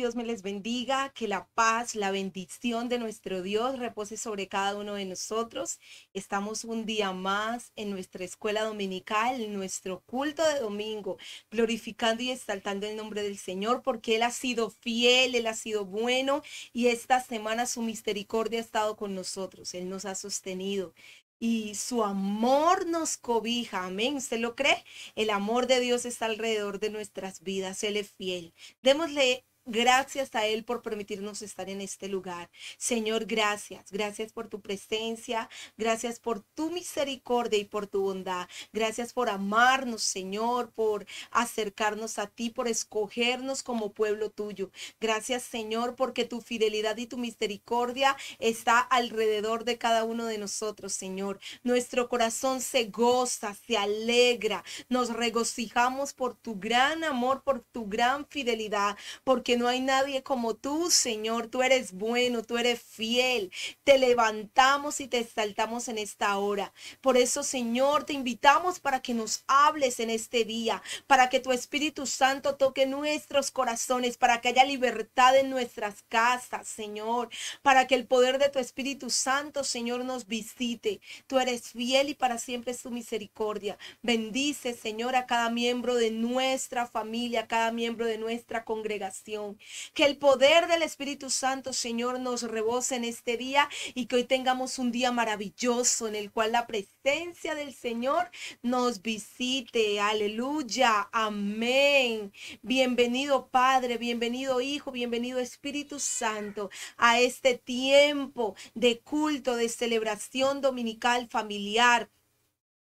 Dios me les bendiga, que la paz, la bendición de nuestro Dios repose sobre cada uno de nosotros. Estamos un día más en nuestra escuela dominical, en nuestro culto de domingo, glorificando y exaltando el nombre del Señor, porque Él ha sido fiel, Él ha sido bueno y esta semana su misericordia ha estado con nosotros, Él nos ha sostenido y su amor nos cobija. Amén. ¿Usted lo cree? El amor de Dios está alrededor de nuestras vidas. Él es fiel. Démosle Gracias a Él por permitirnos estar en este lugar. Señor, gracias. Gracias por tu presencia. Gracias por tu misericordia y por tu bondad. Gracias por amarnos, Señor, por acercarnos a ti, por escogernos como pueblo tuyo. Gracias, Señor, porque tu fidelidad y tu misericordia está alrededor de cada uno de nosotros, Señor. Nuestro corazón se goza, se alegra. Nos regocijamos por tu gran amor, por tu gran fidelidad, porque no hay nadie como tú, Señor. Tú eres bueno, tú eres fiel. Te levantamos y te exaltamos en esta hora. Por eso, Señor, te invitamos para que nos hables en este día, para que tu Espíritu Santo toque nuestros corazones, para que haya libertad en nuestras casas, Señor, para que el poder de tu Espíritu Santo, Señor, nos visite. Tú eres fiel y para siempre es tu misericordia. Bendice, Señor, a cada miembro de nuestra familia, a cada miembro de nuestra congregación. Que el poder del Espíritu Santo, Señor, nos rebose en este día y que hoy tengamos un día maravilloso en el cual la presencia del Señor nos visite. Aleluya. Amén. Bienvenido Padre, bienvenido Hijo, bienvenido Espíritu Santo a este tiempo de culto, de celebración dominical familiar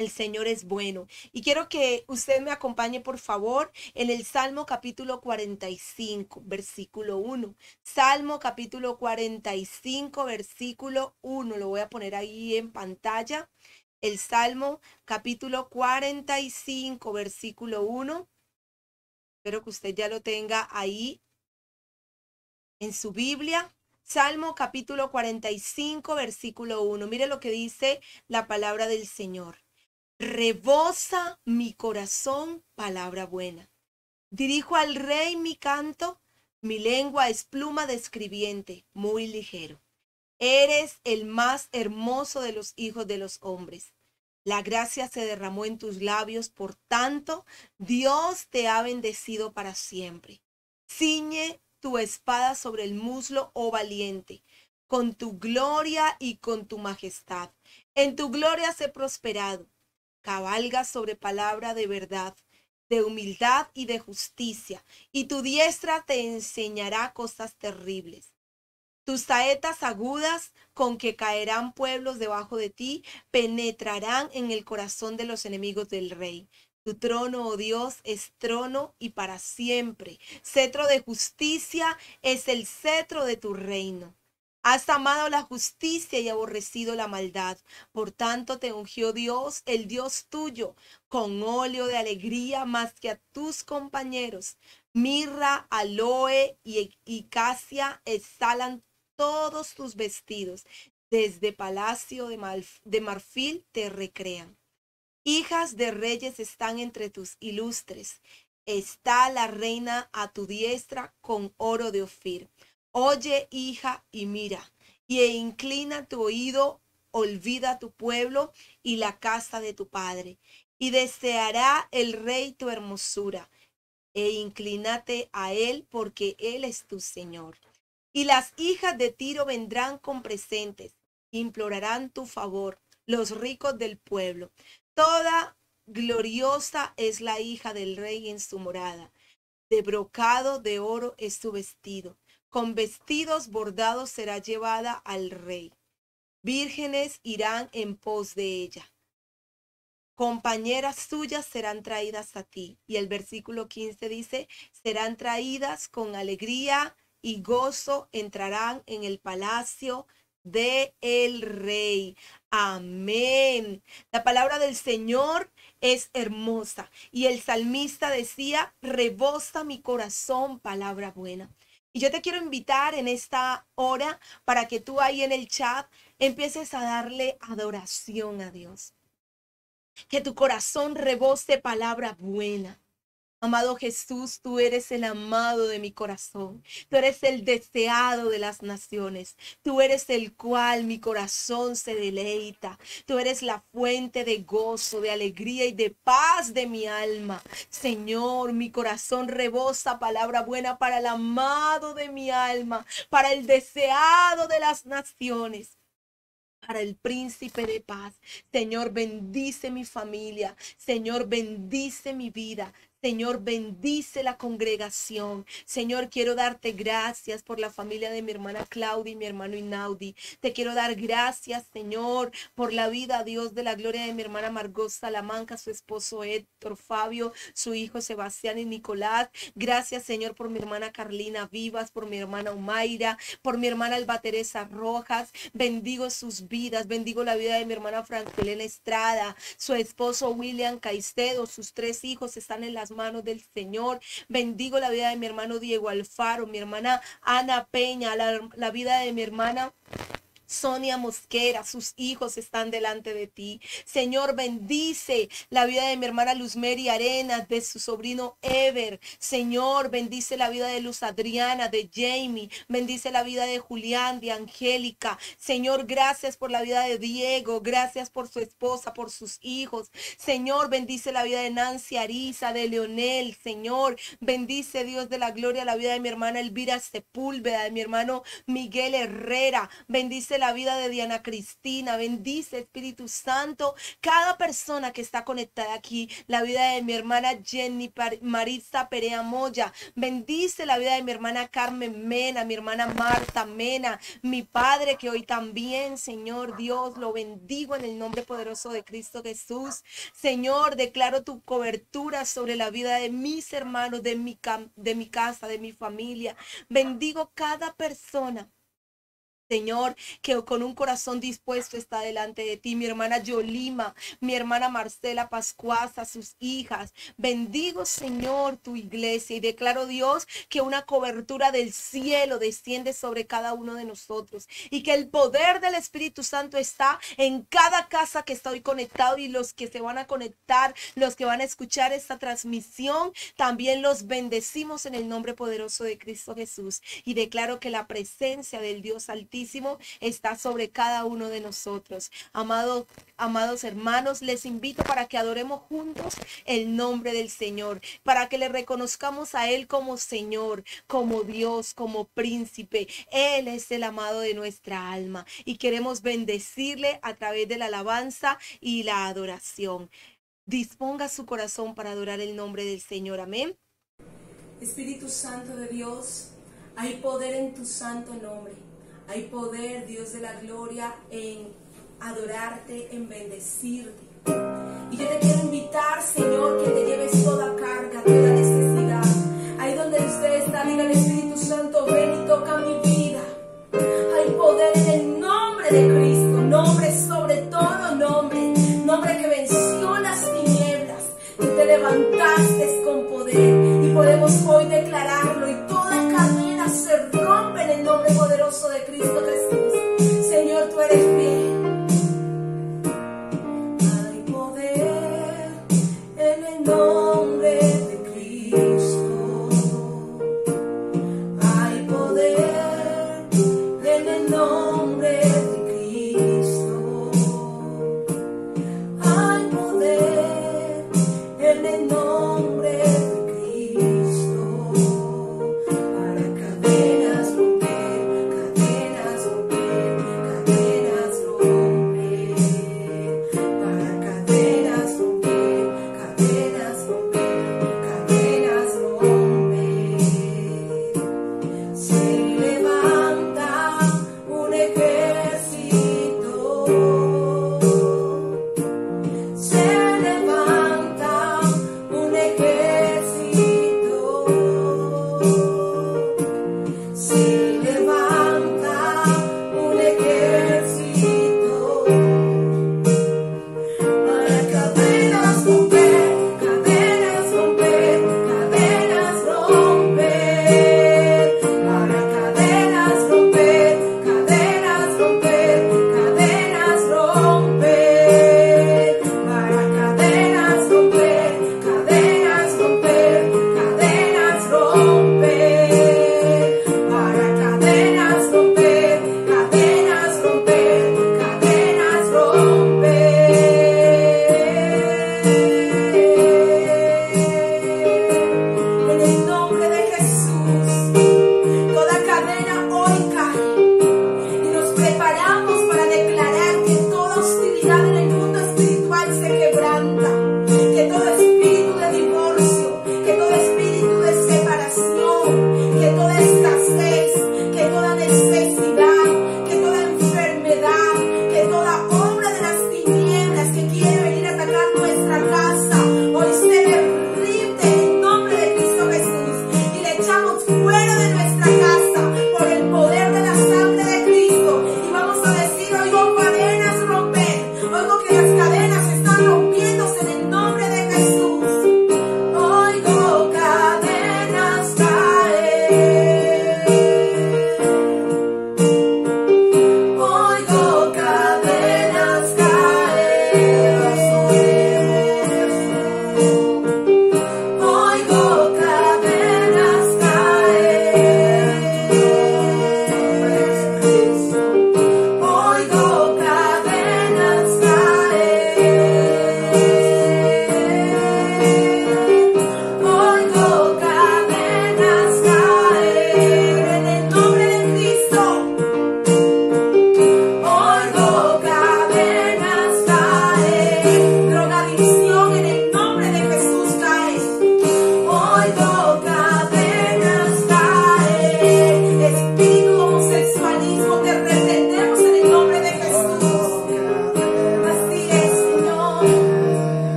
el Señor es bueno. Y quiero que usted me acompañe, por favor, en el Salmo capítulo 45, versículo 1. Salmo capítulo 45, versículo 1. Lo voy a poner ahí en pantalla. El Salmo capítulo 45, versículo 1. Espero que usted ya lo tenga ahí en su Biblia. Salmo capítulo 45, versículo 1. Mire lo que dice la palabra del Señor. Rebosa mi corazón palabra buena. Dirijo al rey mi canto, mi lengua es pluma de escribiente, muy ligero. Eres el más hermoso de los hijos de los hombres. La gracia se derramó en tus labios, por tanto, Dios te ha bendecido para siempre. Ciñe tu espada sobre el muslo, oh valiente, con tu gloria y con tu majestad. En tu gloria sé prosperado cabalga sobre palabra de verdad, de humildad y de justicia, y tu diestra te enseñará cosas terribles. Tus saetas agudas con que caerán pueblos debajo de ti penetrarán en el corazón de los enemigos del rey. Tu trono, oh Dios, es trono y para siempre. Cetro de justicia es el cetro de tu reino. Has amado la justicia y aborrecido la maldad. Por tanto te ungió Dios, el Dios tuyo, con óleo de alegría más que a tus compañeros. Mirra, aloe y, casia exhalan todos tus vestidos. Desde palacio de, de marfil te recrean. Hijas de reyes están entre tus ilustres. Está la reina a tu diestra con oro de Ofir. Oye, hija, y mira, y inclina tu oído, olvida tu pueblo y la casa de tu padre, y deseará el rey tu hermosura, e inclínate a él, porque él es tu Señor. Y las hijas de Tiro vendrán con presentes, implorarán tu favor, los ricos del pueblo. Toda gloriosa es la hija del rey en su morada. De brocado de oro es su vestido con vestidos bordados será llevada al rey. Vírgenes irán en pos de ella. Compañeras suyas serán traídas a ti. Y el versículo 15 dice, serán traídas con alegría y gozo, entrarán en el palacio de el rey. Amén. La palabra del Señor es hermosa. Y el salmista decía, rebosa mi corazón, palabra buena. Y yo te quiero invitar en esta hora para que tú ahí en el chat empieces a darle adoración a Dios. Que tu corazón rebose palabra buena. Amado Jesús, tú eres el amado de mi corazón. Tú eres el deseado de las naciones. Tú eres el cual mi corazón se deleita. Tú eres la fuente de gozo, de alegría y de paz de mi alma. Señor, mi corazón rebosa palabra buena para el amado de mi alma, para el deseado de las naciones para el príncipe de paz. Señor, bendice mi familia. Señor, bendice mi vida. Señor, bendice la congregación. Señor, quiero darte gracias por la familia de mi hermana Claudia y mi hermano Inaudi. Te quiero dar gracias, Señor, por la vida, Dios de la gloria de mi hermana Margot Salamanca, su esposo Héctor Fabio, su hijo Sebastián y Nicolás. Gracias, Señor, por mi hermana Carlina Vivas, por mi hermana Umaira, por mi hermana Alba Teresa Rojas. Bendigo sus vidas, bendigo la vida de mi hermana Frankelena Estrada, su esposo William Caicedo, sus tres hijos están en las manos del Señor. Bendigo la vida de mi hermano Diego Alfaro, mi hermana Ana Peña, la, vida de mi hermana Sonia Mosquera, sus hijos están delante de ti. Señor, bendice la vida de mi hermana Luz Mary Arenas, de su sobrino Ever. Señor, bendice la vida de Luz Adriana, de Jamie. Bendice la vida de Julián, de Angélica. Señor, gracias por la vida de Diego. Gracias por su esposa, por sus hijos. Señor, bendice la vida de Nancy Ariza, de Leonel. Señor, bendice Dios de la gloria la vida de mi hermana Elvira Sepúlveda, de mi hermano Miguel Herrera. Bendice la vida de Diana Cristina. Bendice, Espíritu Santo, cada persona que está conectada aquí. La vida de mi hermana Jenny Marisa Perea Moya. Bendice la vida de mi hermana Carmen Mena, mi hermana Marta Mena, mi padre que hoy también, Señor Dios, lo bendigo en el nombre poderoso de Cristo Jesús. Señor, declaro tu cobertura sobre la vida de mis hermanos, de mi, de mi casa, de mi familia. Bendigo cada persona Señor, que con un corazón dispuesto está delante de ti. Mi hermana Yolima, mi hermana Marcela Pascuaza, sus hijas. Bendigo, Señor, tu iglesia y declaro, Dios, que una cobertura del cielo desciende sobre cada uno de nosotros y que el poder del Espíritu Santo está en cada casa que estoy conectado y los que se van a conectar, los que van a escuchar esta transmisión, también los bendecimos en el nombre poderoso de Cristo Jesús y declaro que la presencia del Dios Altísimo está sobre cada uno de nosotros. Amado, amados hermanos, les invito para que adoremos juntos el nombre del Señor, para que le reconozcamos a Él como Señor, como Dios, como príncipe. Él es el amado de nuestra alma y queremos bendecirle a través de la alabanza y la adoración. Disponga su corazón para adorar el nombre del Señor. Amén. Espíritu Santo de Dios, hay poder en tu santo nombre. Hay poder, Dios de la gloria, en adorarte, en bendecirte. Y yo te quiero invitar, Señor, que te lleves toda carga, toda necesidad. Ahí donde usted está, diga el Espíritu Santo, ven y toca mi vida. Hay poder en el nombre de Cristo, nombre sobre todo nombre, nombre que venció las tinieblas. Tú te levantaste con poder y podemos hoy declararlo nombre poderoso de Cristo Jesús. Señor, tú eres bien. Hay poder en el nombre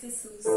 Jesus.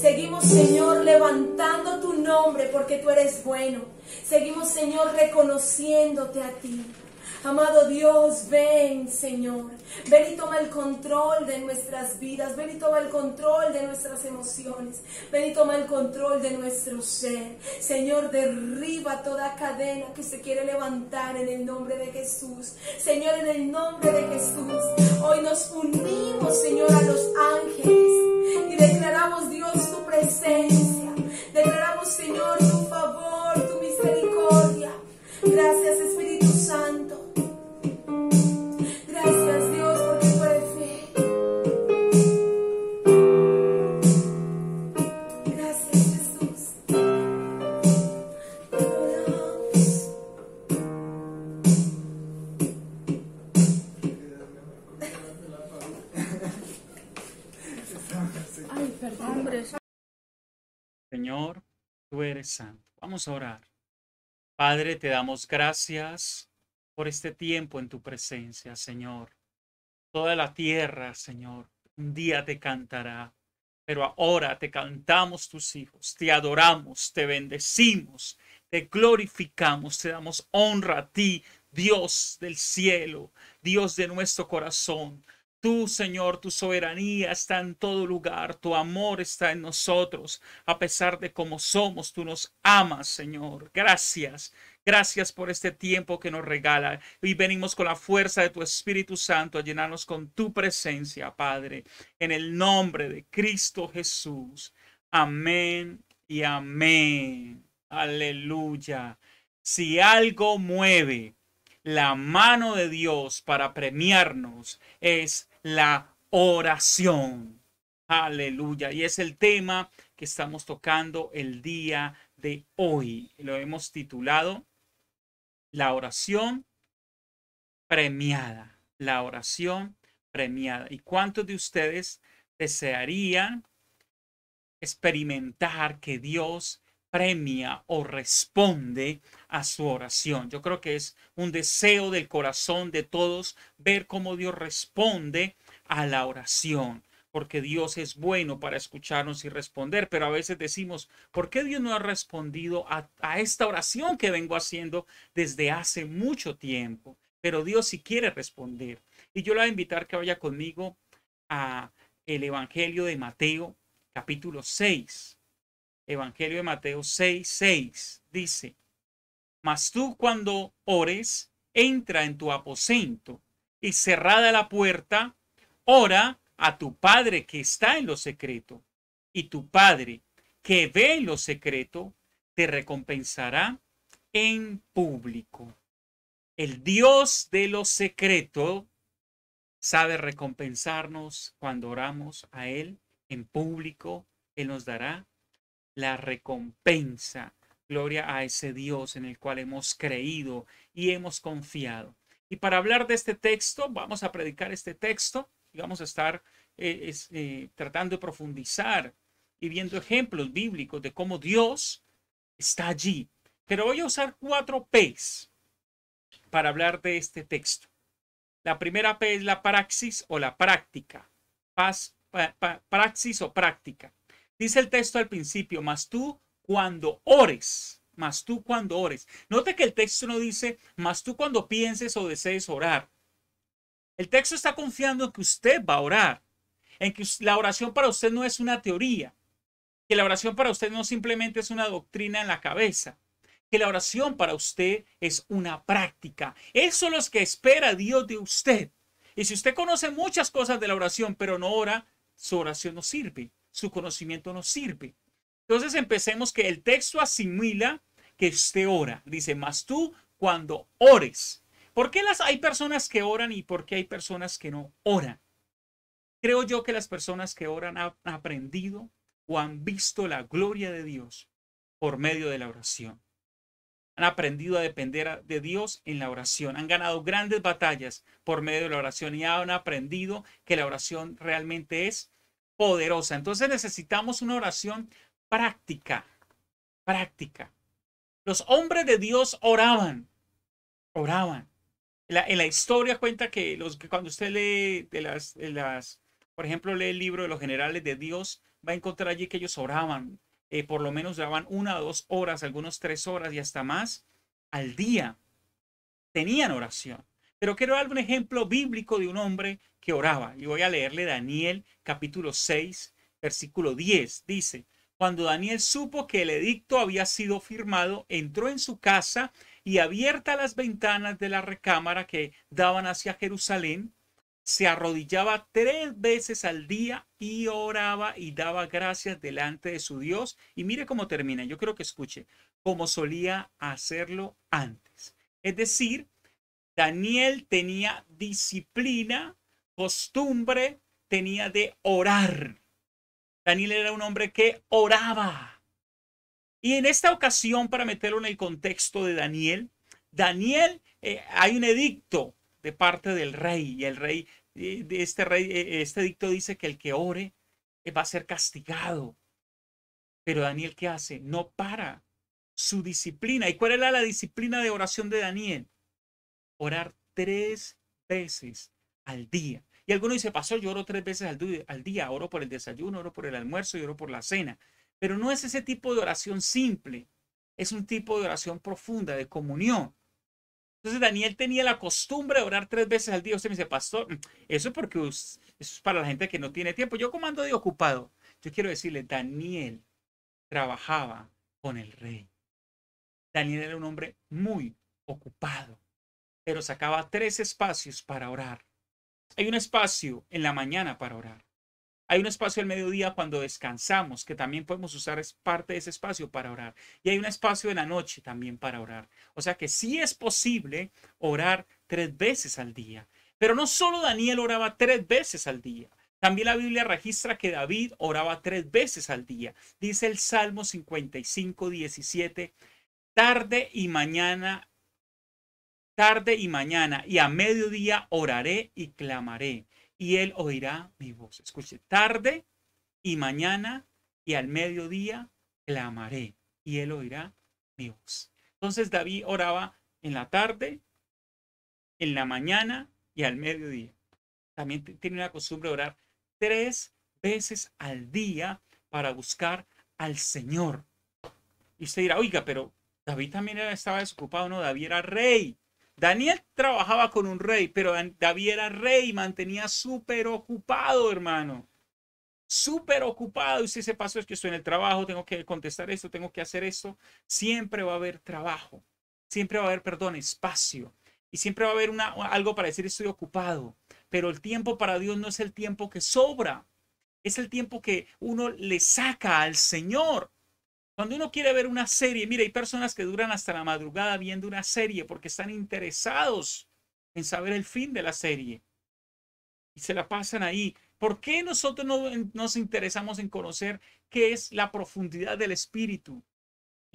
Seguimos, Señor, levantando tu nombre porque tú eres bueno. Seguimos, Señor, reconociéndote a ti. Amado Dios, ven, Señor. Ven y toma el control de nuestras vidas. Ven y toma el control de nuestras emociones. Ven y toma el control de nuestro ser. Señor, derriba toda cadena que se quiere levantar en el nombre de Jesús. Señor, en el nombre de Jesús. Hoy nos unimos, Señor, a los ángeles y declaramos, Dios, tu presencia. Declaramos, Señor, tu favor, tu misericordia. Gracias, Espíritu Santo. Eres santo. Vamos a orar. Padre, te damos gracias por este tiempo en tu presencia, Señor. Toda la tierra, Señor, un día te cantará, pero ahora te cantamos tus hijos, te adoramos, te bendecimos, te glorificamos, te damos honra a ti, Dios del cielo, Dios de nuestro corazón. Tú, Señor, tu soberanía está en todo lugar, tu amor está en nosotros, a pesar de cómo somos, tú nos amas, Señor. Gracias, gracias por este tiempo que nos regala. Y venimos con la fuerza de tu Espíritu Santo a llenarnos con tu presencia, Padre, en el nombre de Cristo Jesús. Amén y amén. Aleluya. Si algo mueve la mano de Dios para premiarnos es la oración. Aleluya. Y es el tema que estamos tocando el día de hoy. Lo hemos titulado La oración premiada. La oración premiada. ¿Y cuántos de ustedes desearían experimentar que Dios premia o responde a su oración. Yo creo que es un deseo del corazón de todos ver cómo Dios responde a la oración, porque Dios es bueno para escucharnos y responder, pero a veces decimos, ¿por qué Dios no ha respondido a, esta oración que vengo haciendo desde hace mucho tiempo? Pero Dios sí quiere responder. Y yo le voy a invitar que vaya conmigo a el Evangelio de Mateo, capítulo 6 Evangelio de Mateo 6, 6 dice, Mas tú cuando ores, entra en tu aposento y cerrada la puerta, ora a tu Padre que está en lo secreto, y tu Padre que ve lo secreto, te recompensará en público. El Dios de lo secreto sabe recompensarnos cuando oramos a Él en público. Él nos dará la recompensa. Gloria a ese Dios en el cual hemos creído y hemos confiado. Y para hablar de este texto, vamos a predicar este texto y vamos a estar eh, eh, tratando de profundizar y viendo ejemplos bíblicos de cómo Dios está allí. Pero voy a usar cuatro P's para hablar de este texto. La primera P es la praxis o la práctica. Paz, praxis o práctica. Dice el texto al principio, mas tú cuando ores, mas tú cuando ores. Note que el texto no dice, mas tú cuando pienses o desees orar. El texto está confiando en que usted va a orar, en que la oración para usted no es una teoría, que la oración para usted no simplemente es una doctrina en la cabeza, que la oración para usted es una práctica. Eso es lo que espera Dios de usted. Y si usted conoce muchas cosas de la oración, pero no ora, su oración no sirve su conocimiento nos sirve. Entonces empecemos que el texto asimila que usted ora. Dice, más tú cuando ores. ¿Por qué las, hay personas que oran y por qué hay personas que no oran? Creo yo que las personas que oran han aprendido o han visto la gloria de Dios por medio de la oración. Han aprendido a depender de Dios en la oración. Han ganado grandes batallas por medio de la oración y han aprendido que la oración realmente es poderosa. Entonces necesitamos una oración práctica, práctica. Los hombres de Dios oraban, oraban. en la historia cuenta que, los, que cuando usted lee de las, las, por ejemplo, lee el libro de los generales de Dios, va a encontrar allí que ellos oraban. Eh, por lo menos daban una o dos horas, algunos tres horas y hasta más, al día. Tenían oración. Pero quiero dar un ejemplo bíblico de un hombre que oraba. Y voy a leerle Daniel capítulo 6, versículo 10. Dice, cuando Daniel supo que el edicto había sido firmado, entró en su casa y abierta las ventanas de la recámara que daban hacia Jerusalén, se arrodillaba tres veces al día y oraba y daba gracias delante de su Dios. Y mire cómo termina, yo creo que escuche, como solía hacerlo antes. Es decir, Daniel tenía disciplina, costumbre, tenía de orar. Daniel era un hombre que oraba. Y en esta ocasión, para meterlo en el contexto de Daniel, Daniel, eh, hay un edicto de parte del rey y el rey, eh, este rey, eh, este edicto dice que el que ore va a ser castigado. Pero Daniel, ¿qué hace? No para su disciplina. ¿Y cuál era la disciplina de oración de Daniel? Orar tres veces al día. Y alguno dice, pasó, yo oro tres veces al, día, oro por el desayuno, oro por el almuerzo y oro por la cena. Pero no es ese tipo de oración simple, es un tipo de oración profunda, de comunión. Entonces Daniel tenía la costumbre de orar tres veces al día. Usted me dice, pastor, eso es porque eso es para la gente que no tiene tiempo. Yo como ando de ocupado, yo quiero decirle, Daniel trabajaba con el rey. Daniel era un hombre muy ocupado, pero sacaba tres espacios para orar. Hay un espacio en la mañana para orar. Hay un espacio al mediodía cuando descansamos, que también podemos usar parte de ese espacio para orar. Y hay un espacio en la noche también para orar. O sea que sí es posible orar tres veces al día. Pero no solo Daniel oraba tres veces al día. También la Biblia registra que David oraba tres veces al día. Dice el Salmo 55, 17, tarde y mañana tarde y mañana, y a mediodía oraré y clamaré, y él oirá mi voz. Escuche, tarde y mañana, y al mediodía clamaré, y él oirá mi voz. Entonces David oraba en la tarde, en la mañana y al mediodía. También tiene una costumbre de orar tres veces al día para buscar al Señor. Y usted dirá, oiga, pero David también estaba desocupado, no, David era rey. Daniel trabajaba con un rey, pero David era rey, mantenía súper ocupado, hermano. Súper ocupado. Y si ese paso es que estoy en el trabajo, tengo que contestar esto, tengo que hacer esto. Siempre va a haber trabajo. Siempre va a haber, perdón, espacio. Y siempre va a haber algo para decir estoy ocupado. Pero el tiempo para Dios no es el tiempo que sobra. Es el tiempo que uno le saca al Señor. Cuando uno quiere ver una serie, mira, hay personas que duran hasta la madrugada viendo una serie porque están interesados en saber el fin de la serie. Y se la pasan ahí. ¿Por qué nosotros no nos interesamos en conocer qué es la profundidad del espíritu?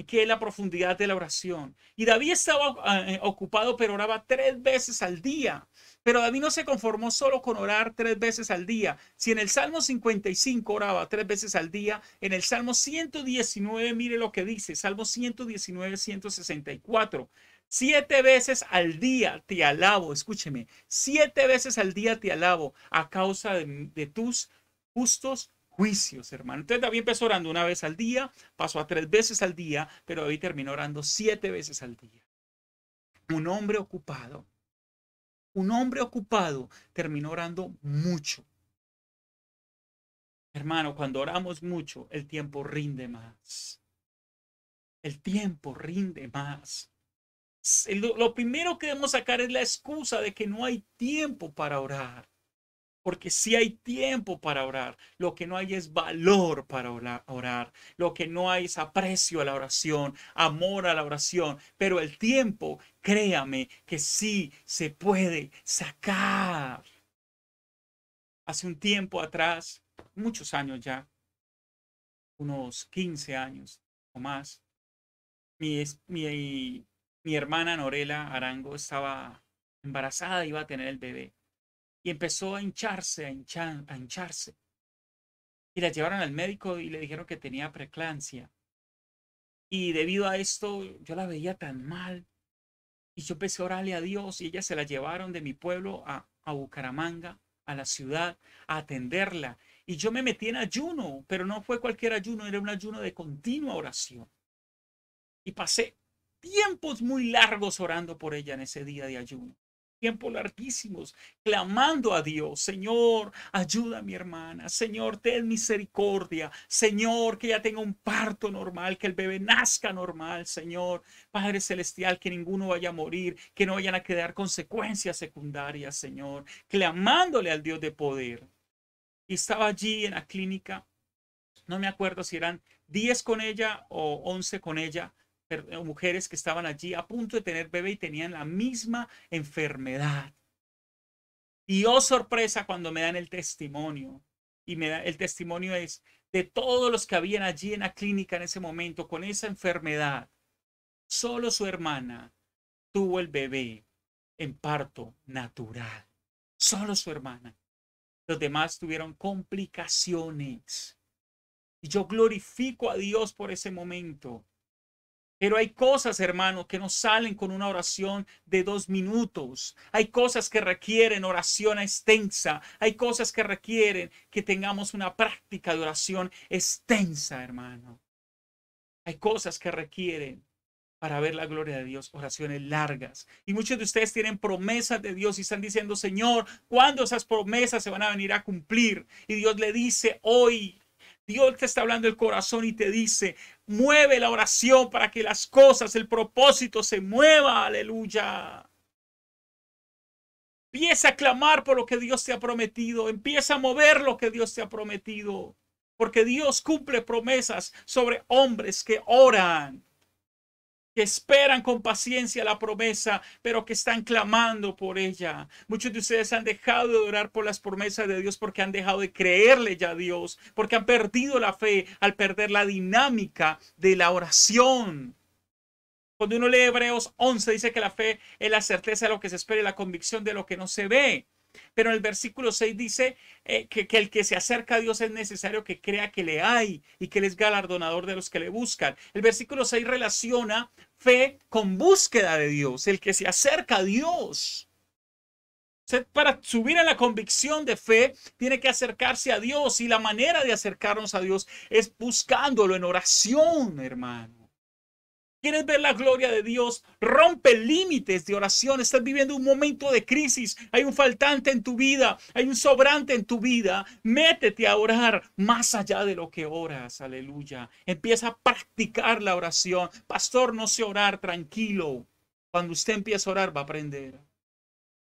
¿Qué es la profundidad de la oración? Y David estaba eh, ocupado, pero oraba tres veces al día. Pero David no se conformó solo con orar tres veces al día. Si en el Salmo 55 oraba tres veces al día, en el Salmo 119, mire lo que dice, Salmo 119, 164. Siete veces al día te alabo, escúcheme, siete veces al día te alabo a causa de, tus justos juicios, hermano. Entonces David empezó orando una vez al día, pasó a tres veces al día, pero David terminó orando siete veces al día. Un hombre ocupado un hombre ocupado terminó orando mucho. Hermano, cuando oramos mucho, el tiempo rinde más. El tiempo rinde más. Lo, primero que debemos sacar es la excusa de que no hay tiempo para orar. Porque si hay tiempo para orar, lo que no hay es valor para orar, lo que no hay es aprecio a la oración, amor a la oración, pero el tiempo, créame que sí se puede sacar. Hace un tiempo atrás, muchos años ya, unos 15 años o más, mi, mi, mi hermana Norela Arango estaba embarazada, iba a tener el bebé y empezó a hincharse, a, hincharse. Y la llevaron al médico y le dijeron que tenía preclancia. Y debido a esto, yo la veía tan mal. Y yo empecé a orarle a Dios y ella se la llevaron de mi pueblo a, a Bucaramanga, a la ciudad, a atenderla. Y yo me metí en ayuno, pero no fue cualquier ayuno, era un ayuno de continua oración. Y pasé tiempos muy largos orando por ella en ese día de ayuno tiempos larguísimos, clamando a Dios, Señor, ayuda a mi hermana, Señor, ten misericordia, Señor, que ella tenga un parto normal, que el bebé nazca normal, Señor, Padre Celestial, que ninguno vaya a morir, que no vayan a quedar consecuencias secundarias, Señor, clamándole al Dios de poder. Y estaba allí en la clínica, no me acuerdo si eran 10 con ella o 11 con ella, mujeres que estaban allí a punto de tener bebé y tenían la misma enfermedad. Y oh sorpresa cuando me dan el testimonio. Y me da, el testimonio es de todos los que habían allí en la clínica en ese momento con esa enfermedad. Solo su hermana tuvo el bebé en parto natural. Solo su hermana. Los demás tuvieron complicaciones. Y yo glorifico a Dios por ese momento. Pero hay cosas, hermano, que no salen con una oración de dos minutos. Hay cosas que requieren oración extensa. Hay cosas que requieren que tengamos una práctica de oración extensa, hermano. Hay cosas que requieren para ver la gloria de Dios, oraciones largas. Y muchos de ustedes tienen promesas de Dios y están diciendo, Señor, ¿cuándo esas promesas se van a venir a cumplir? Y Dios le dice, hoy Dios te está hablando el corazón y te dice, mueve la oración para que las cosas, el propósito se mueva, aleluya. Empieza a clamar por lo que Dios te ha prometido, empieza a mover lo que Dios te ha prometido, porque Dios cumple promesas sobre hombres que oran que esperan con paciencia la promesa, pero que están clamando por ella. Muchos de ustedes han dejado de orar por las promesas de Dios porque han dejado de creerle ya a Dios, porque han perdido la fe al perder la dinámica de la oración. Cuando uno lee Hebreos 11 dice que la fe es la certeza de lo que se espera y la convicción de lo que no se ve. Pero en el versículo 6 dice eh, que, el que se acerca a Dios es necesario que crea que le hay y que Él es galardonador de los que le buscan. El versículo 6 relaciona fe con búsqueda de Dios, el que se acerca a Dios. para subir a la convicción de fe, tiene que acercarse a Dios y la manera de acercarnos a Dios es buscándolo en oración, hermano. ¿Quieres ver la gloria de Dios? Rompe límites de oración. Estás viviendo un momento de crisis. Hay un faltante en tu vida. Hay un sobrante en tu vida. Métete a orar más allá de lo que oras. Aleluya. Empieza a practicar la oración. Pastor, no sé orar. Tranquilo. Cuando usted empieza a orar, va a aprender.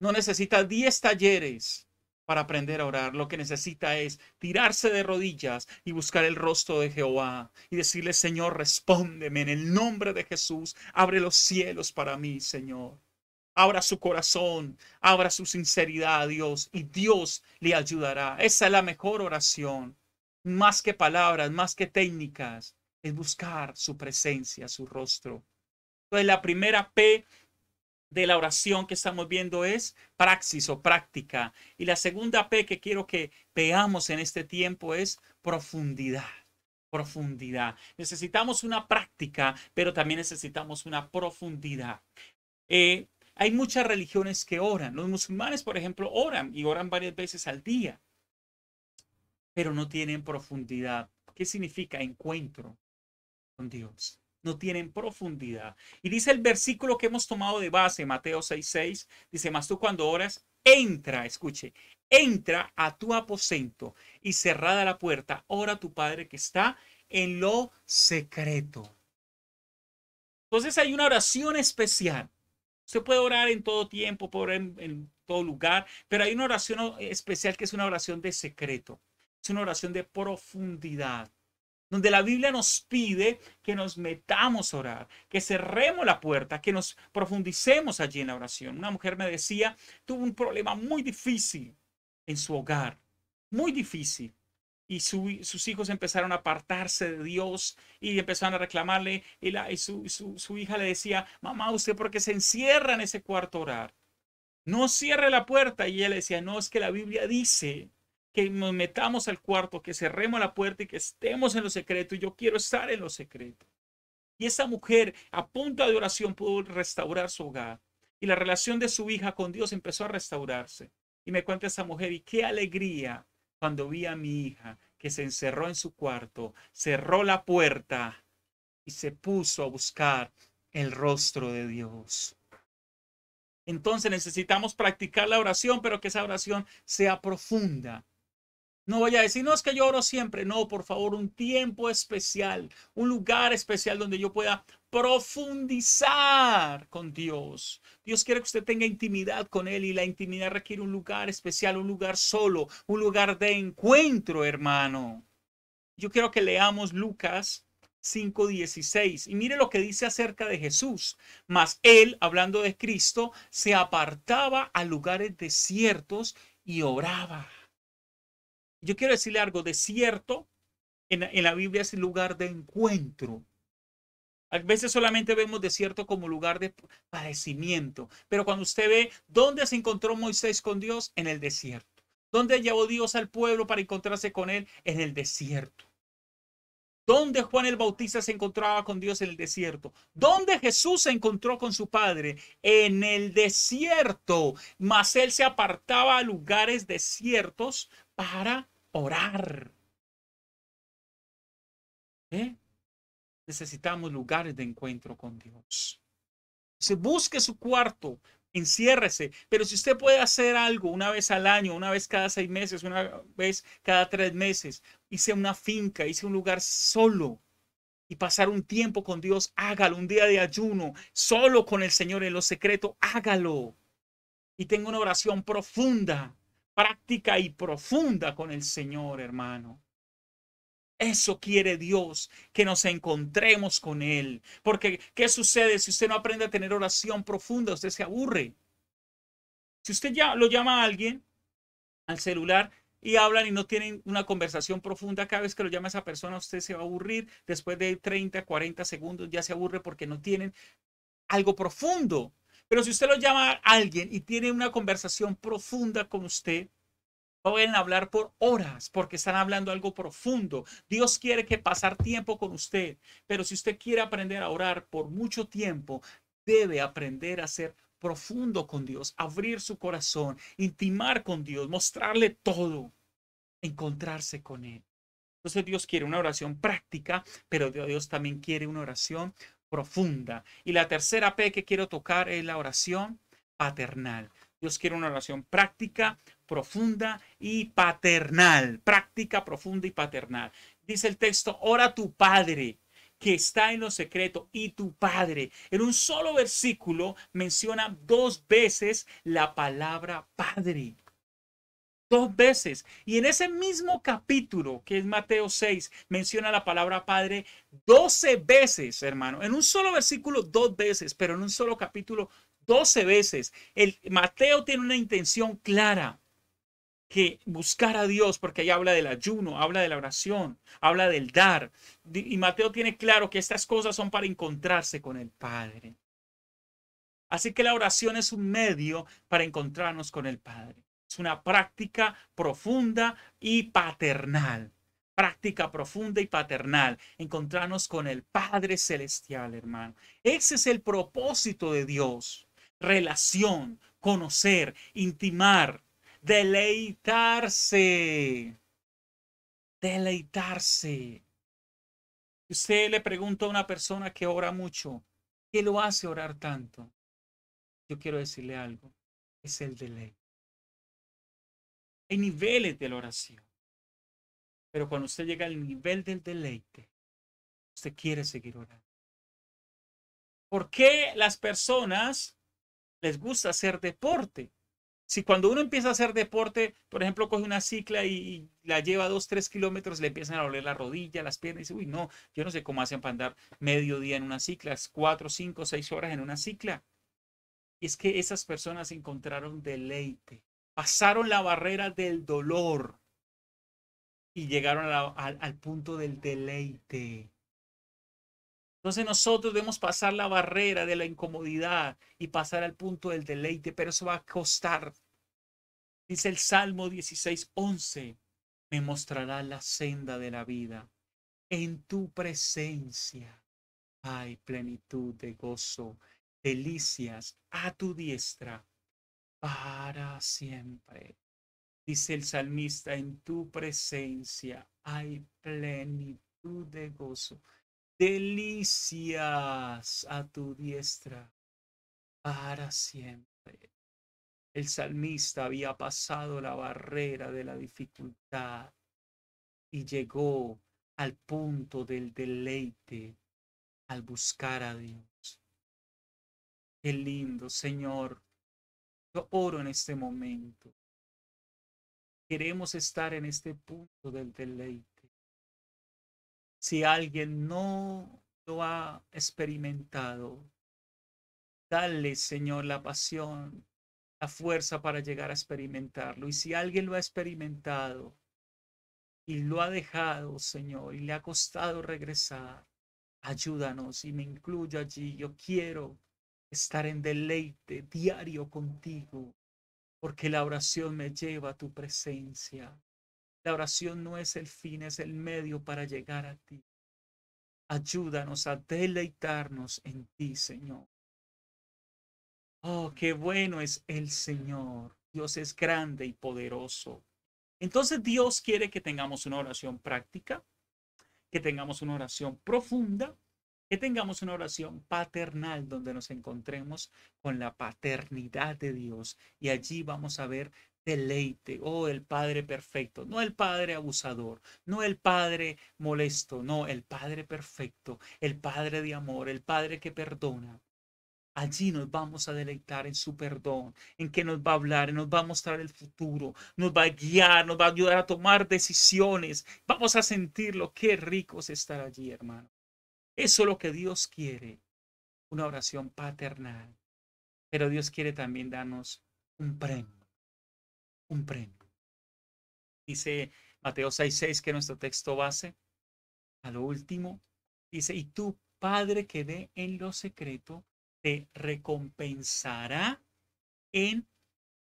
No necesita 10 talleres para aprender a orar. Lo que necesita es tirarse de rodillas y buscar el rostro de Jehová y decirle, Señor, respóndeme en el nombre de Jesús. Abre los cielos para mí, Señor. Abra su corazón, abra su sinceridad a Dios y Dios le ayudará. Esa es la mejor oración. Más que palabras, más que técnicas, es buscar su presencia, su rostro. Entonces, la primera P de la oración que estamos viendo es praxis o práctica. Y la segunda P que quiero que veamos en este tiempo es profundidad. Profundidad. Necesitamos una práctica, pero también necesitamos una profundidad. Eh, hay muchas religiones que oran. Los musulmanes, por ejemplo, oran y oran varias veces al día, pero no tienen profundidad. ¿Qué significa encuentro con Dios? No tienen profundidad. Y dice el versículo que hemos tomado de base, Mateo 6:6, dice, más tú cuando oras, entra, escuche, entra a tu aposento y cerrada la puerta, ora a tu Padre que está en lo secreto. Entonces hay una oración especial. Se puede orar en todo tiempo, por en, en todo lugar, pero hay una oración especial que es una oración de secreto. Es una oración de profundidad donde la Biblia nos pide que nos metamos a orar, que cerremos la puerta, que nos profundicemos allí en la oración. Una mujer me decía, tuvo un problema muy difícil en su hogar, muy difícil. Y sus hijos empezaron a apartarse de Dios y empezaron a reclamarle. Y, su, su hija le decía, mamá, ¿usted por qué se encierra en ese cuarto a orar? No cierre la puerta. Y ella le decía, no, es que la Biblia dice que nos metamos al cuarto, que cerremos la puerta y que estemos en lo secreto. Y yo quiero estar en lo secreto. Y esa mujer a punta de oración pudo restaurar su hogar. Y la relación de su hija con Dios empezó a restaurarse. Y me cuenta esa mujer, y qué alegría cuando vi a mi hija que se encerró en su cuarto, cerró la puerta y se puso a buscar el rostro de Dios. Entonces necesitamos practicar la oración, pero que esa oración sea profunda. No vaya a decir, no es que yo oro siempre. No, por favor, un tiempo especial, un lugar especial donde yo pueda profundizar con Dios. Dios quiere que usted tenga intimidad con Él y la intimidad requiere un lugar especial, un lugar solo, un lugar de encuentro, hermano. Yo quiero que leamos Lucas 5:16 y mire lo que dice acerca de Jesús. Mas Él, hablando de Cristo, se apartaba a lugares desiertos y oraba. Yo quiero decirle algo, desierto en, la Biblia es lugar de encuentro. A veces solamente vemos desierto como lugar de padecimiento, pero cuando usted ve dónde se encontró Moisés con Dios, en el desierto. ¿Dónde llevó Dios al pueblo para encontrarse con él? En el desierto. ¿Dónde Juan el Bautista se encontraba con Dios en el desierto? ¿Dónde Jesús se encontró con su Padre? En el desierto. Mas él se apartaba a lugares desiertos para orar. ¿Eh? Necesitamos lugares de encuentro con Dios. Se busque su cuarto, enciérrese. Pero si usted puede hacer algo una vez al año, una vez cada seis meses, una vez cada tres meses, hice una finca, hice un lugar solo y pasar un tiempo con Dios, hágalo. Un día de ayuno, solo con el Señor en lo secreto, hágalo. Y tenga una oración profunda práctica y profunda con el Señor, hermano. Eso quiere Dios, que nos encontremos con Él. Porque, ¿qué sucede si usted no aprende a tener oración profunda? Usted se aburre. Si usted ya lo llama a alguien al celular y hablan y no tienen una conversación profunda, cada vez que lo llama a esa persona, usted se va a aburrir. Después de 30, 40 segundos ya se aburre porque no tienen algo profundo. Pero si usted lo llama a alguien y tiene una conversación profunda con usted, pueden hablar por horas porque están hablando algo profundo. Dios quiere que pasar tiempo con usted, pero si usted quiere aprender a orar por mucho tiempo, debe aprender a ser profundo con Dios, abrir su corazón, intimar con Dios, mostrarle todo, encontrarse con Él. Entonces Dios quiere una oración práctica, pero Dios también quiere una oración profunda. Y la tercera P que quiero tocar es la oración paternal. Dios quiere una oración práctica, profunda y paternal. Práctica, profunda y paternal. Dice el texto, ora tu Padre que está en lo secreto y tu Padre. En un solo versículo menciona dos veces la palabra Padre dos veces. Y en ese mismo capítulo, que es Mateo 6, menciona la palabra Padre doce veces, hermano. En un solo versículo, dos veces, pero en un solo capítulo, doce veces. El Mateo tiene una intención clara que buscar a Dios, porque ahí habla del ayuno, habla de la oración, habla del dar. Y Mateo tiene claro que estas cosas son para encontrarse con el Padre. Así que la oración es un medio para encontrarnos con el Padre una práctica profunda y paternal. Práctica profunda y paternal. Encontrarnos con el Padre Celestial, hermano. Ese es el propósito de Dios. Relación, conocer, intimar, deleitarse. Deleitarse. Usted le pregunta a una persona que ora mucho, ¿qué lo hace orar tanto? Yo quiero decirle algo, es el deleite. Hay niveles de la oración. Pero cuando usted llega al nivel del deleite, usted quiere seguir orando. ¿Por qué las personas les gusta hacer deporte? Si cuando uno empieza a hacer deporte, por ejemplo, coge una cicla y la lleva dos, tres kilómetros, le empiezan a doler la rodilla, las piernas, y dice, uy, no, yo no sé cómo hacen para andar medio día en una cicla, cuatro, cinco, seis horas en una cicla. Es que esas personas encontraron deleite pasaron la barrera del dolor y llegaron al punto del deleite. Entonces nosotros debemos pasar la barrera de la incomodidad y pasar al punto del deleite, pero eso va a costar. Dice el Salmo 16, 11, me mostrará la senda de la vida. En tu presencia hay plenitud de gozo, delicias a tu diestra para siempre. Dice el salmista, en tu presencia hay plenitud de gozo. delicias a tu diestra para siempre. El salmista había pasado la barrera de la dificultad y llegó al punto del deleite al buscar a Dios. Qué lindo, Señor. Oro en este momento. Queremos estar en este punto del deleite. Si alguien no lo ha experimentado, dale, Señor, la pasión, la fuerza para llegar a experimentarlo. Y si alguien lo ha experimentado y lo ha dejado, Señor, y le ha costado regresar, ayúdanos y me incluyo allí. Yo quiero estar en deleite diario contigo, porque la oración me lleva a tu presencia. La oración no es el fin, es el medio para llegar a ti. Ayúdanos a deleitarnos en ti, Señor. Oh, qué bueno es el Señor. Dios es grande y poderoso. Entonces Dios quiere que tengamos una oración práctica, que tengamos una oración profunda, que tengamos una oración paternal donde nos encontremos con la paternidad de Dios y allí vamos a ver deleite, oh el Padre perfecto, no el Padre abusador, no el Padre molesto, no el Padre perfecto, el Padre de amor, el Padre que perdona. Allí nos vamos a deleitar en su perdón, en que nos va a hablar, nos va a mostrar el futuro, nos va a guiar, nos va a ayudar a tomar decisiones. Vamos a sentirlo. Qué rico es estar allí, hermano. Eso es lo que Dios quiere, una oración paternal. Pero Dios quiere también darnos un premio, un premio. Dice Mateo 6:6 que nuestro texto base, a lo último, dice, y tú, Padre que ve en lo secreto, te recompensará en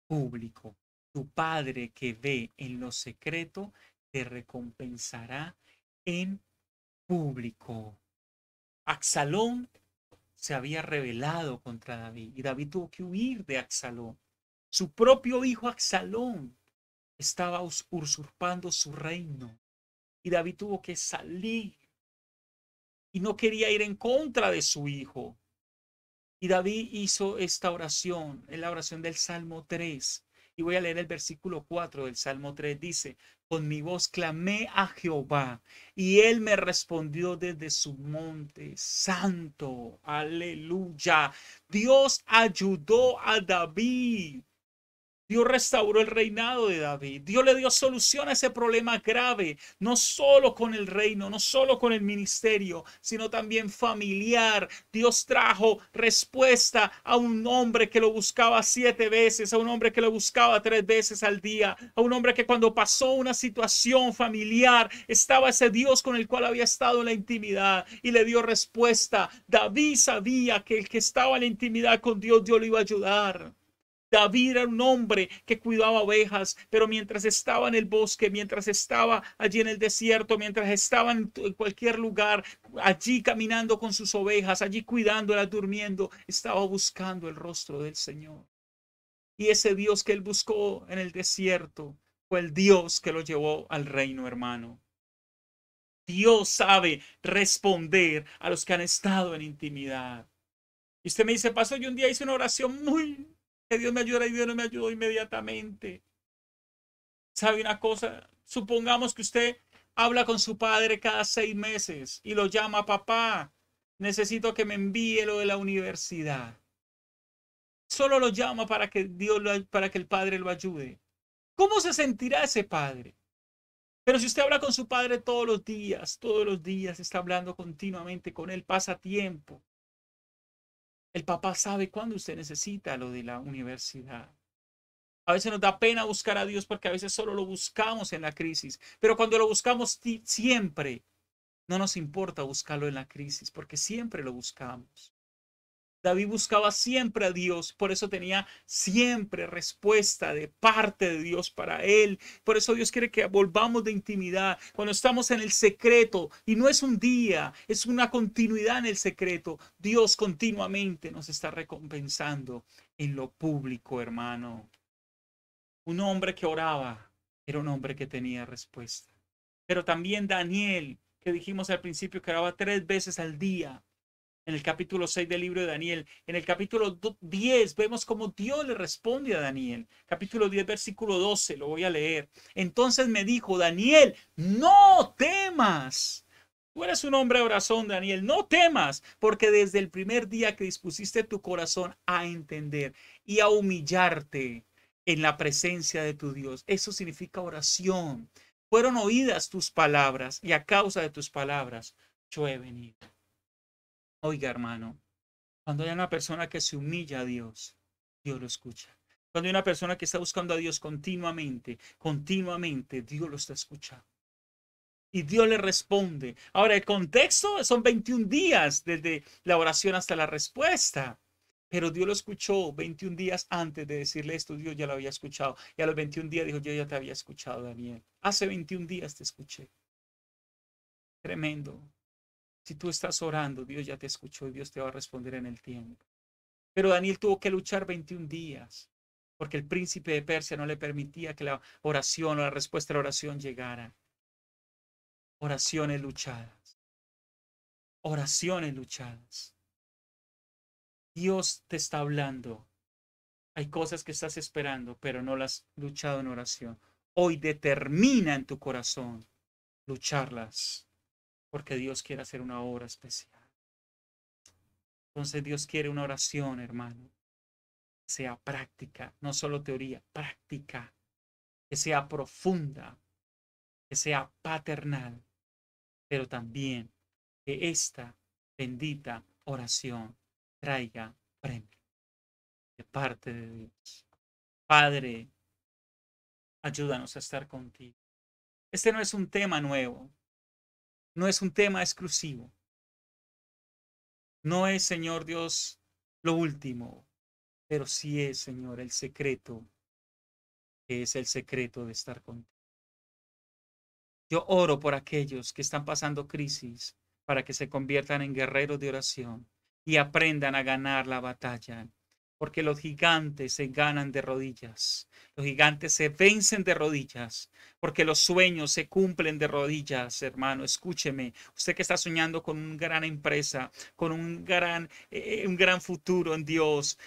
público. Tu Padre que ve en lo secreto, te recompensará en público. Axalón se había rebelado contra David y David tuvo que huir de Axalón. Su propio hijo Axalón estaba usurpando su reino y David tuvo que salir y no quería ir en contra de su hijo. Y David hizo esta oración, en la oración del Salmo 3. Y voy a leer el versículo 4 del Salmo 3. Dice, con mi voz clamé a Jehová y él me respondió desde su monte santo. Aleluya. Dios ayudó a David Dios restauró el reinado de David. Dios le dio solución a ese problema grave, no solo con el reino, no solo con el ministerio, sino también familiar. Dios trajo respuesta a un hombre que lo buscaba siete veces, a un hombre que lo buscaba tres veces al día, a un hombre que cuando pasó una situación familiar estaba ese Dios con el cual había estado en la intimidad y le dio respuesta. David sabía que el que estaba en la intimidad con Dios, Dios lo iba a ayudar. David era un hombre que cuidaba ovejas, pero mientras estaba en el bosque, mientras estaba allí en el desierto, mientras estaba en cualquier lugar, allí caminando con sus ovejas, allí cuidándolas, durmiendo, estaba buscando el rostro del Señor. Y ese Dios que él buscó en el desierto fue el Dios que lo llevó al reino, hermano. Dios sabe responder a los que han estado en intimidad. Y usted me dice, pasó, yo un día hice una oración muy que Dios me ayuda y Dios no me ayudó inmediatamente. ¿Sabe una cosa? Supongamos que usted habla con su padre cada seis meses y lo llama papá. Necesito que me envíe lo de la universidad. Solo lo llama para que Dios para que el padre lo ayude. ¿Cómo se sentirá ese padre? Pero si usted habla con su padre todos los días, todos los días está hablando continuamente con él, pasa tiempo, el papá sabe cuándo usted necesita lo de la universidad. A veces nos da pena buscar a Dios porque a veces solo lo buscamos en la crisis, pero cuando lo buscamos siempre, no nos importa buscarlo en la crisis porque siempre lo buscamos. David buscaba siempre a Dios, por eso tenía siempre respuesta de parte de Dios para él. Por eso Dios quiere que volvamos de intimidad. Cuando estamos en el secreto, y no es un día, es una continuidad en el secreto, Dios continuamente nos está recompensando en lo público, hermano. Un hombre que oraba era un hombre que tenía respuesta. Pero también Daniel que dijimos al principio que oraba tres veces al día. En el capítulo 6 del libro de Daniel. En el capítulo 10 vemos cómo Dios le responde a Daniel. Capítulo 10, versículo 12, lo voy a leer. Entonces me dijo, Daniel, no temas. Tú eres un hombre de oración, Daniel. No temas, porque desde el primer día que dispusiste tu corazón a entender y a humillarte en la presencia de tu Dios, eso significa oración. Fueron oídas tus palabras y a causa de tus palabras yo he venido. Oiga, hermano, cuando hay una persona que se humilla a Dios, Dios lo escucha. Cuando hay una persona que está buscando a Dios continuamente, continuamente, Dios lo está escuchando. Y Dios le responde. Ahora, el contexto son 21 días desde la oración hasta la respuesta. Pero Dios lo escuchó 21 días antes de decirle esto, Dios ya lo había escuchado. Y a los 21 días dijo, yo ya te había escuchado, Daniel. Hace 21 días te escuché. Tremendo. Si tú estás orando, Dios ya te escuchó y Dios te va a responder en el tiempo. Pero Daniel tuvo que luchar 21 días porque el príncipe de Persia no le permitía que la oración o la respuesta a la oración llegara. Oraciones luchadas. Oraciones luchadas. Dios te está hablando. Hay cosas que estás esperando, pero no las has luchado en oración. Hoy determina en tu corazón lucharlas, porque Dios quiere hacer una obra especial. Entonces Dios quiere una oración, hermano, que sea práctica, no solo teoría, práctica, que sea profunda, que sea paternal, pero también que esta bendita oración traiga premio de parte de Dios. Padre, ayúdanos a estar contigo. Este no es un tema nuevo, no es un tema exclusivo. No es, Señor Dios, lo último, pero sí es, Señor, el secreto, que es el secreto de estar contigo. Yo oro por aquellos que están pasando crisis para que se conviertan en guerreros de oración y aprendan a ganar la batalla. Porque los gigantes se ganan de rodillas. Los gigantes se vencen de rodillas. Porque los sueños se cumplen de rodillas, hermano. Escúcheme. Usted que está soñando con una gran empresa, con un gran, eh, un gran futuro en Dios,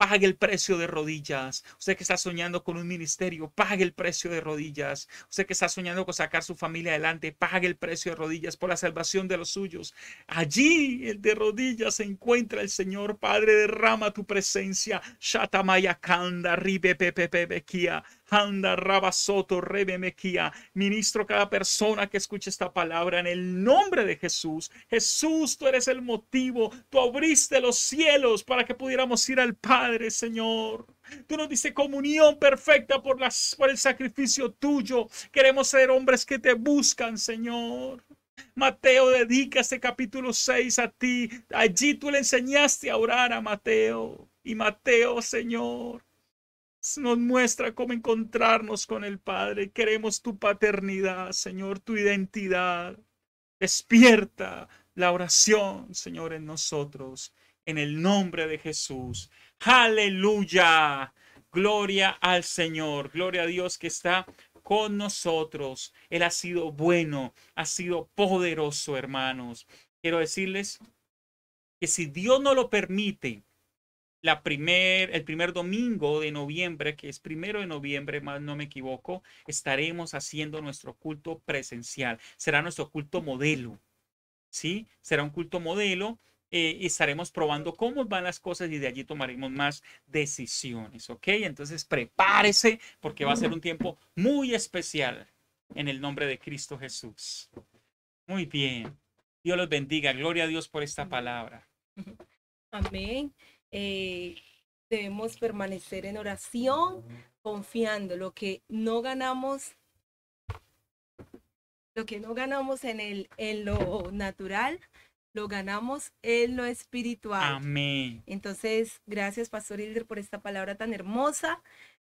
pague el precio de rodillas. Usted que está soñando con un ministerio, pague el precio de rodillas. Usted que está soñando con sacar su familia adelante, pague el precio de rodillas por la salvación de los suyos. Allí, el de rodillas, se encuentra el Señor. Padre, derrama tu presencia. Shatamaya kanda ribe pepe Anda Rabasoto. Ministro cada persona que escuche esta palabra en el nombre de Jesús. Jesús, tú eres el motivo. Tú abriste los cielos para que pudiéramos ir al Padre, Señor. Tú nos dices comunión perfecta por, las, por el sacrificio tuyo. Queremos ser hombres que te buscan, Señor. Mateo dedica este capítulo 6 a ti. Allí tú le enseñaste a orar a Mateo. Y Mateo, Señor, nos muestra cómo encontrarnos con el Padre. Queremos tu paternidad, Señor, tu identidad. Despierta la oración, Señor, en nosotros, en el nombre de Jesús. Aleluya. Gloria al Señor. Gloria a Dios que está con nosotros. Él ha sido bueno, ha sido poderoso, hermanos. Quiero decirles que si Dios no lo permite, el primer domingo de noviembre, que es primero de noviembre, más no me equivoco, estaremos haciendo nuestro culto presencial. Será nuestro culto modelo. ¿Sí? Será un culto modelo eh, y estaremos probando cómo van las cosas y de allí tomaremos más decisiones. ¿Ok? Entonces prepárese porque va a ser un tiempo muy especial en el nombre de Cristo Jesús. Muy bien. Dios los bendiga. Gloria a Dios por esta palabra. Amén. Eh, debemos permanecer en oración, confiando lo que no ganamos, lo que no ganamos en, el, en lo natural, lo ganamos en lo espiritual. Amén. Entonces, gracias, Pastor Hilder, por esta palabra tan hermosa.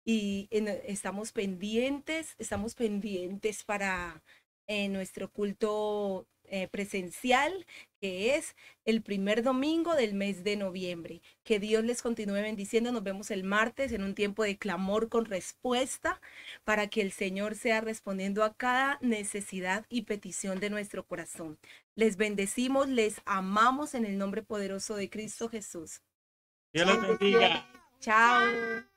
Y estamos pendientes, estamos pendientes para eh, nuestro culto eh, presencial, que es el primer domingo del mes de noviembre. Que Dios les continúe bendiciendo. Nos vemos el martes en un tiempo de clamor con respuesta para que el Señor sea respondiendo a cada necesidad y petición de nuestro corazón. Les bendecimos, les amamos en el nombre poderoso de Cristo Jesús. Dios los bendiga. Chao.